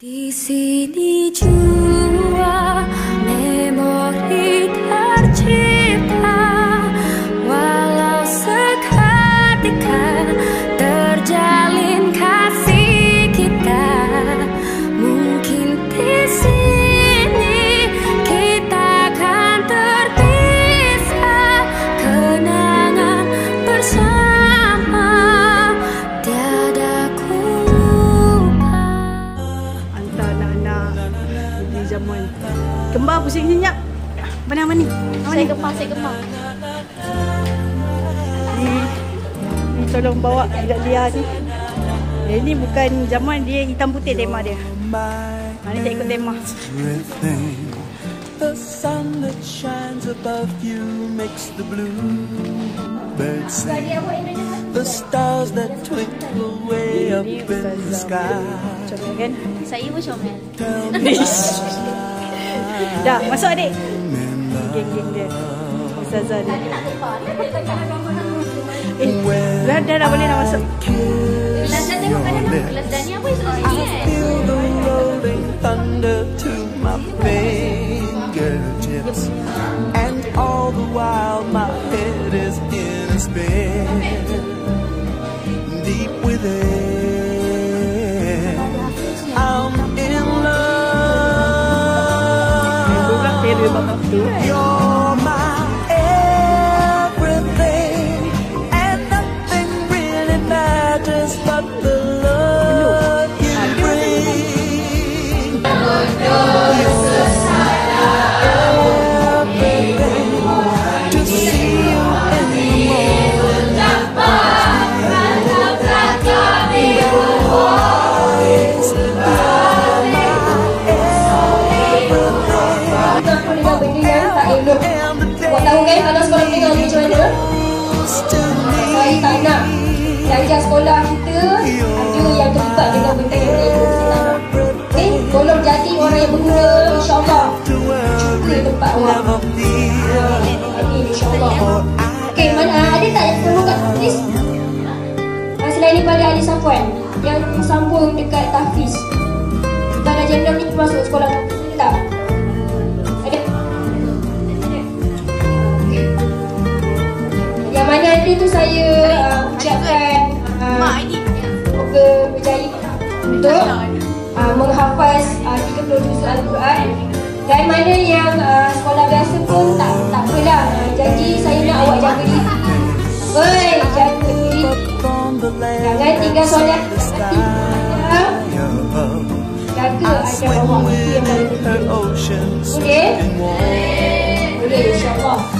Di sini jua Pusing nyenyak Mana mana ni? Mana Saya ni? gemar, saya gemar. Ni, ni tolong bawa budak dia ni eh, Ini bukan zaman dia hitam putih tema dia Mana tak ikut tema. The sun that shines above you makes the blue birds sing. The stars that twinkle way up in the sky. Kan? Saya pun comel. Tell Dah, masuk adik Geng-geng dia Ustazah dia Eh, dah, dah, dah boleh dah masuk Kelas dah tengok kan kelas dah ni apa yang sudah kan? feel the rolling thunder to my fingertips. And all the while my head is in a spin. Bukan love. teru bapak tu tahu kan kalau sekolah kita ni macam mana? Saya tak nak. Belajar sekolah kita Ada yang terlibat dengan benda yang tak elok Saya tak nak Okay, tolong jadi orang yang berguna InsyaAllah. Cuba tempat orang Ini insyaAllah. Okay, mana ah, ada tak yang perlu kat tulis? Ah, Selain daripada Ali Safwan Yang sambung dekat Tahfiz Bukan Raja Endam ni masuk sekolah. Tak? Nanti tu saya uh, ucapkan uh, Semoga berjaya. Untuk uh, menghafaz uh, 30 juz Al-Quran Dan mana yang uh, sekolah biasa pun tak tak apalah. Uh, Jadi saya nak awak jaga diri. Oi, jaga diri. Jangan tinggal solat. Jaga ajar swim awak. Itu yang paling within her penting. Oceans. Boleh? and Boleh insyaAllah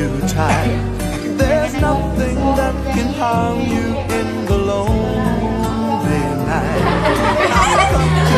you tight. There's nothing that can harm you in the lonely night.